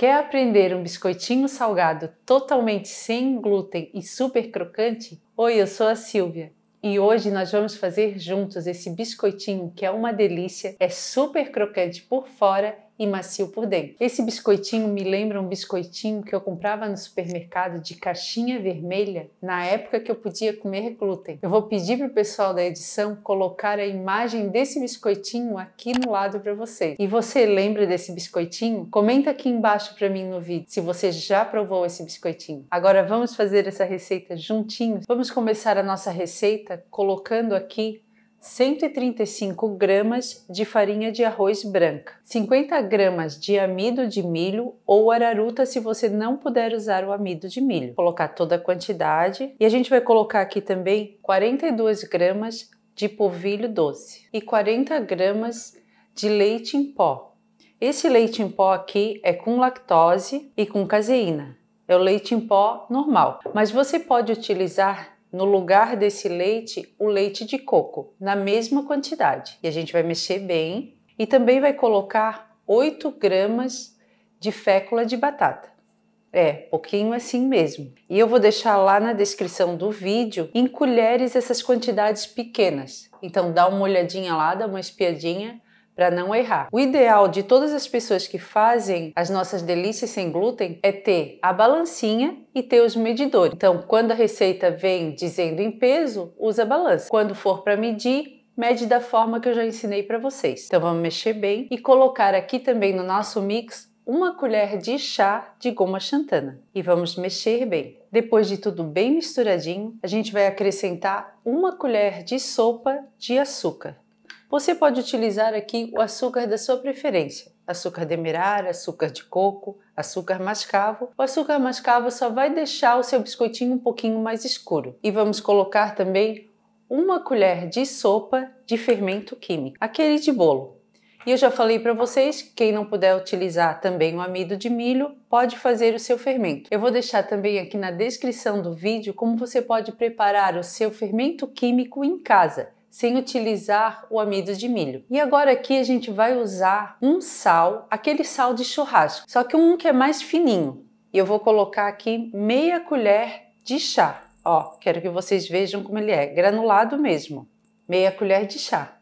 Quer aprender um biscoitinho salgado totalmente sem glúten e super crocante? Oi, eu sou a Silvia e hoje nós vamos fazer juntos esse biscoitinho que é uma delícia, é super crocante por fora e macio por dentro. Esse biscoitinho me lembra um biscoitinho que eu comprava no supermercado de caixinha vermelha na época que eu podia comer glúten. Eu vou pedir para o pessoal da edição colocar a imagem desse biscoitinho aqui no lado para vocês. E você lembra desse biscoitinho? Comenta aqui embaixo para mim no vídeo se você já provou esse biscoitinho. Agora vamos fazer essa receita juntinhos. Vamos começar a nossa receita colocando aqui 135 gramas de farinha de arroz branca, 50 gramas de amido de milho ou araruta se você não puder usar o amido de milho. Colocar toda a quantidade e a gente vai colocar aqui também 42 gramas de polvilho doce e 40 gramas de leite em pó. Esse leite em pó aqui é com lactose e com caseína. É o leite em pó normal, mas você pode utilizar no lugar desse leite, o leite de coco, na mesma quantidade. E a gente vai mexer bem e também vai colocar 8 gramas de fécula de batata. É, pouquinho assim mesmo. E eu vou deixar lá na descrição do vídeo em colheres essas quantidades pequenas. Então dá uma olhadinha lá, dá uma espiadinha para não errar. O ideal de todas as pessoas que fazem as nossas delícias sem glúten é ter a balancinha e ter os medidores. Então, quando a receita vem dizendo em peso, usa a balança. Quando for para medir, mede da forma que eu já ensinei para vocês. Então vamos mexer bem e colocar aqui também no nosso mix uma colher de chá de goma xantana e vamos mexer bem. Depois de tudo bem misturadinho, a gente vai acrescentar uma colher de sopa de açúcar. Você pode utilizar aqui o açúcar da sua preferência. Açúcar demerara, açúcar de coco, açúcar mascavo. O açúcar mascavo só vai deixar o seu biscoitinho um pouquinho mais escuro. E vamos colocar também uma colher de sopa de fermento químico, aquele de bolo. E eu já falei para vocês, quem não puder utilizar também o amido de milho, pode fazer o seu fermento. Eu vou deixar também aqui na descrição do vídeo como você pode preparar o seu fermento químico em casa sem utilizar o amido de milho. E agora aqui a gente vai usar um sal, aquele sal de churrasco, só que um que é mais fininho. E eu vou colocar aqui meia colher de chá. Ó, quero que vocês vejam como ele é, granulado mesmo. Meia colher de chá.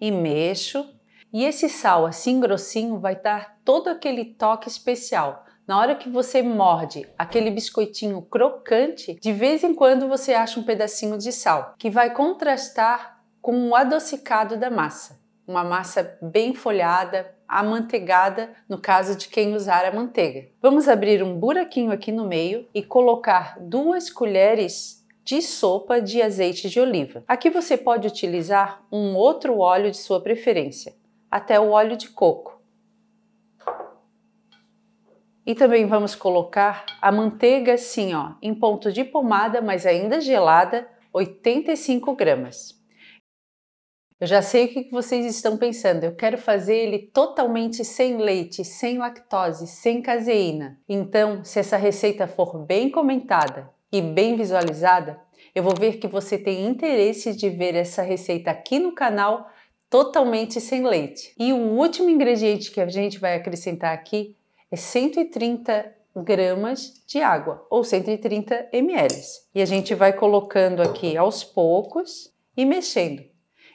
E mexo. E esse sal assim grossinho vai dar todo aquele toque especial. Na hora que você morde aquele biscoitinho crocante, de vez em quando você acha um pedacinho de sal, que vai contrastar com o adocicado da massa. Uma massa bem folhada, amanteigada, no caso de quem usar a manteiga. Vamos abrir um buraquinho aqui no meio e colocar duas colheres de sopa de azeite de oliva. Aqui você pode utilizar um outro óleo de sua preferência, até o óleo de coco. E também vamos colocar a manteiga assim, ó, em ponto de pomada, mas ainda gelada, 85 gramas. Eu já sei o que vocês estão pensando. Eu quero fazer ele totalmente sem leite, sem lactose, sem caseína. Então, se essa receita for bem comentada e bem visualizada, eu vou ver que você tem interesse de ver essa receita aqui no canal totalmente sem leite. E o último ingrediente que a gente vai acrescentar aqui é 130 gramas de água ou 130 ml. E a gente vai colocando aqui aos poucos e mexendo.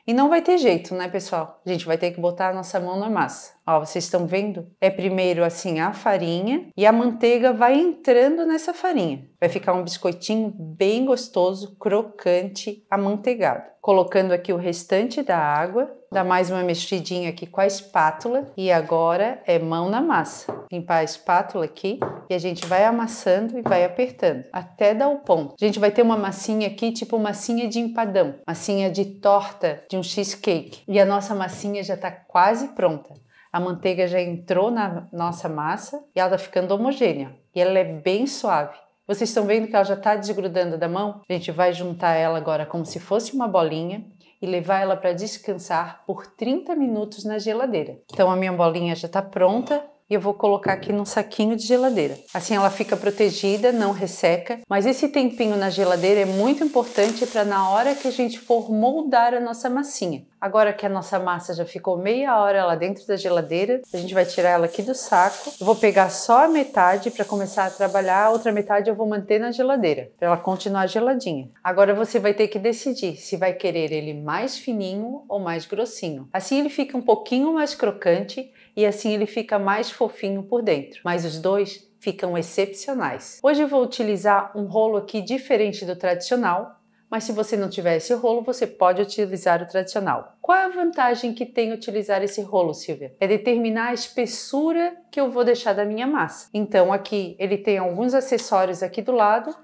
E não vai ter jeito, né, pessoal? A gente vai ter que botar a nossa mão na massa. Ó, vocês estão vendo? É primeiro assim a farinha e a manteiga vai entrando nessa farinha. Vai ficar um biscoitinho bem gostoso, crocante, amanteigado. Colocando aqui o restante da água, dá mais uma mexidinha aqui com a espátula e agora é mão na massa. Limpar a espátula aqui e a gente vai amassando e vai apertando até dar o ponto. A gente vai ter uma massinha aqui, tipo massinha de empadão, massinha de torta de um cheesecake. E a nossa massinha já está quase pronta. A manteiga já entrou na nossa massa e ela está ficando homogênea. E ela é bem suave. Vocês estão vendo que ela já está desgrudando da mão? A gente vai juntar ela agora como se fosse uma bolinha e levar ela para descansar por 30 minutos na geladeira. Então a minha bolinha já está pronta, e eu vou colocar aqui num saquinho de geladeira. Assim ela fica protegida, não resseca, mas esse tempinho na geladeira é muito importante para na hora que a gente for moldar a nossa massinha. Agora que a nossa massa já ficou meia hora lá dentro da geladeira, a gente vai tirar ela aqui do saco. Eu vou pegar só a metade para começar a trabalhar, a outra metade eu vou manter na geladeira, para ela continuar geladinha. Agora você vai ter que decidir se vai querer ele mais fininho ou mais grossinho. Assim ele fica um pouquinho mais crocante e assim ele fica mais fofinho por dentro. Mas os dois ficam excepcionais. Hoje eu vou utilizar um rolo aqui diferente do tradicional, mas se você não tiver esse rolo, você pode utilizar o tradicional. Qual é a vantagem que tem utilizar esse rolo, Silvia? É determinar a espessura que eu vou deixar da minha massa. Então aqui ele tem alguns acessórios aqui do lado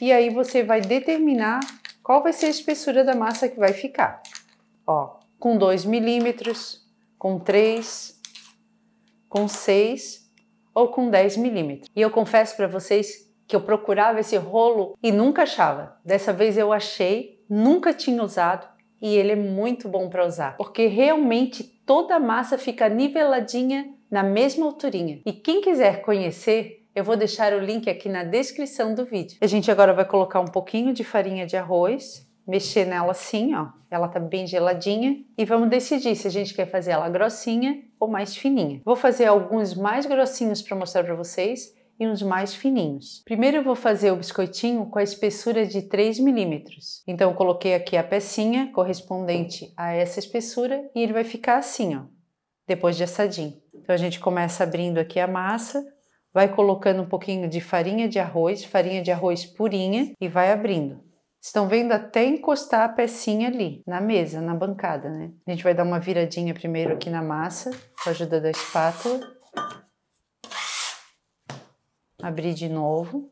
e aí você vai determinar qual vai ser a espessura da massa que vai ficar. Ó, com 2 milímetros, com 3, com 6 ou com 10 milímetros. E eu confesso para vocês que eu procurava esse rolo e nunca achava. Dessa vez eu achei, nunca tinha usado e ele é muito bom para usar, porque realmente toda a massa fica niveladinha na mesma alturinha. E quem quiser conhecer, eu vou deixar o link aqui na descrição do vídeo. A gente agora vai colocar um pouquinho de farinha de arroz, mexer nela assim, ó, ela tá bem geladinha e vamos decidir se a gente quer fazer ela grossinha ou mais fininha. Vou fazer alguns mais grossinhos para mostrar para vocês e uns mais fininhos. Primeiro eu vou fazer o biscoitinho com a espessura de 3 milímetros. Então eu coloquei aqui a pecinha correspondente a essa espessura e ele vai ficar assim, ó, depois de assadinho. Então a gente começa abrindo aqui a massa, vai colocando um pouquinho de farinha de arroz, farinha de arroz purinha e vai abrindo. Estão vendo até encostar a pecinha ali na mesa, na bancada, né? A gente vai dar uma viradinha primeiro aqui na massa, com a ajuda da espátula abrir de novo.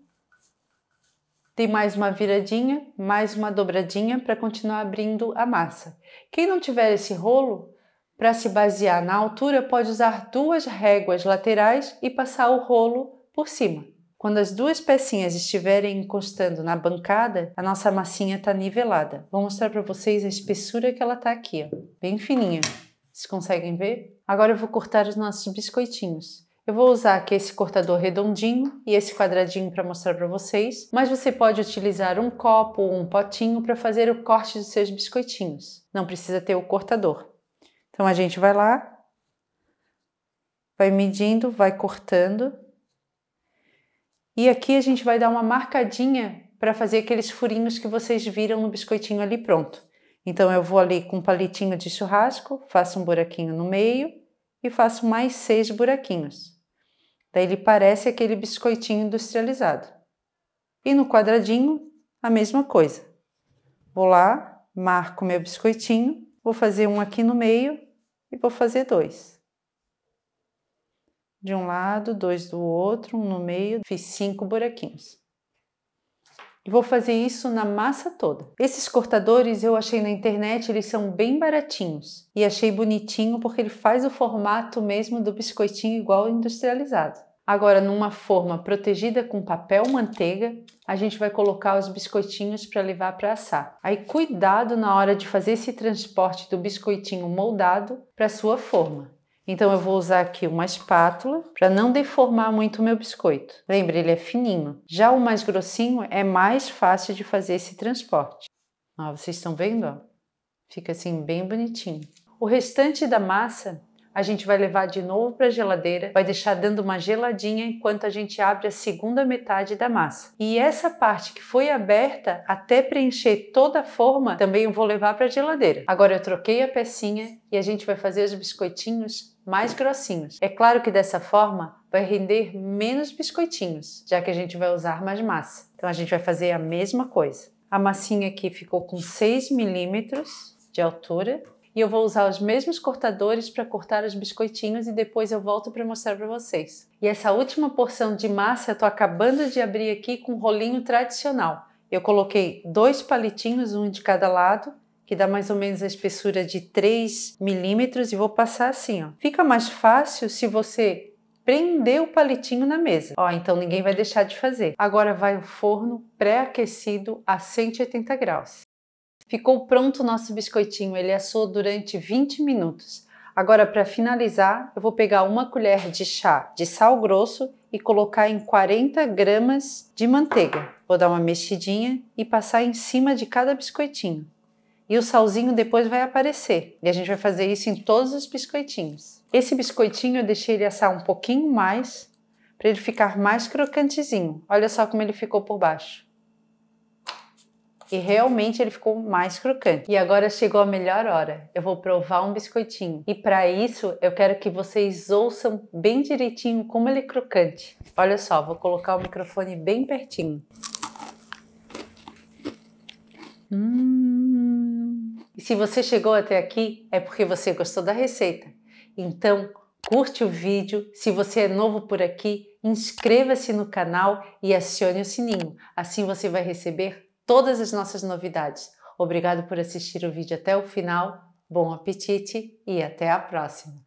Tem mais uma viradinha, mais uma dobradinha para continuar abrindo a massa. Quem não tiver esse rolo, para se basear na altura, pode usar duas réguas laterais e passar o rolo por cima. Quando as duas pecinhas estiverem encostando na bancada, a nossa massinha está nivelada. Vou mostrar para vocês a espessura que ela está aqui, ó, bem fininha. Vocês conseguem ver? Agora eu vou cortar os nossos biscoitinhos. Eu vou usar aqui esse cortador redondinho e esse quadradinho para mostrar para vocês, mas você pode utilizar um copo ou um potinho para fazer o corte dos seus biscoitinhos. Não precisa ter o cortador. Então a gente vai lá, vai medindo, vai cortando. E aqui a gente vai dar uma marcadinha para fazer aqueles furinhos que vocês viram no biscoitinho ali pronto. Então eu vou ali com um palitinho de churrasco, faço um buraquinho no meio e faço mais seis buraquinhos. Daí ele parece aquele biscoitinho industrializado. E no quadradinho, a mesma coisa. Vou lá, marco meu biscoitinho, vou fazer um aqui no meio e vou fazer dois. De um lado, dois do outro, um no meio, fiz cinco buraquinhos. E vou fazer isso na massa toda. Esses cortadores eu achei na internet, eles são bem baratinhos. E achei bonitinho porque ele faz o formato mesmo do biscoitinho igual industrializado. Agora, numa forma protegida com papel manteiga, a gente vai colocar os biscoitinhos para levar para assar. Aí cuidado na hora de fazer esse transporte do biscoitinho moldado para sua forma. Então eu vou usar aqui uma espátula para não deformar muito o meu biscoito. Lembre, ele é fininho. Já o mais grossinho é mais fácil de fazer esse transporte. Ó, vocês estão vendo? Ó? Fica assim bem bonitinho. O restante da massa a gente vai levar de novo para a geladeira, vai deixar dando uma geladinha enquanto a gente abre a segunda metade da massa. E essa parte que foi aberta até preencher toda a forma, também eu vou levar para a geladeira. Agora eu troquei a pecinha e a gente vai fazer os biscoitinhos mais grossinhos. É claro que dessa forma vai render menos biscoitinhos, já que a gente vai usar mais massa. Então a gente vai fazer a mesma coisa. A massinha aqui ficou com 6 milímetros de altura e eu vou usar os mesmos cortadores para cortar os biscoitinhos e depois eu volto para mostrar para vocês. E essa última porção de massa eu estou acabando de abrir aqui com um rolinho tradicional. Eu coloquei dois palitinhos, um de cada lado, que dá mais ou menos a espessura de 3 milímetros e vou passar assim, ó. Fica mais fácil se você prender o palitinho na mesa. Ó, então ninguém vai deixar de fazer. Agora vai o forno pré-aquecido a 180 graus. Ficou pronto o nosso biscoitinho, ele assou durante 20 minutos. Agora, para finalizar, eu vou pegar uma colher de chá de sal grosso e colocar em 40 gramas de manteiga. Vou dar uma mexidinha e passar em cima de cada biscoitinho. E o salzinho depois vai aparecer. E a gente vai fazer isso em todos os biscoitinhos. Esse biscoitinho eu deixei ele assar um pouquinho mais para ele ficar mais crocantezinho. Olha só como ele ficou por baixo e realmente ele ficou mais crocante. E agora chegou a melhor hora. Eu vou provar um biscoitinho. E para isso, eu quero que vocês ouçam bem direitinho como ele é crocante. Olha só, vou colocar o microfone bem pertinho. Hum. E se você chegou até aqui, é porque você gostou da receita. Então, curte o vídeo. Se você é novo por aqui, inscreva-se no canal e acione o sininho. Assim você vai receber todas as nossas novidades. Obrigado por assistir o vídeo até o final, bom apetite e até a próxima!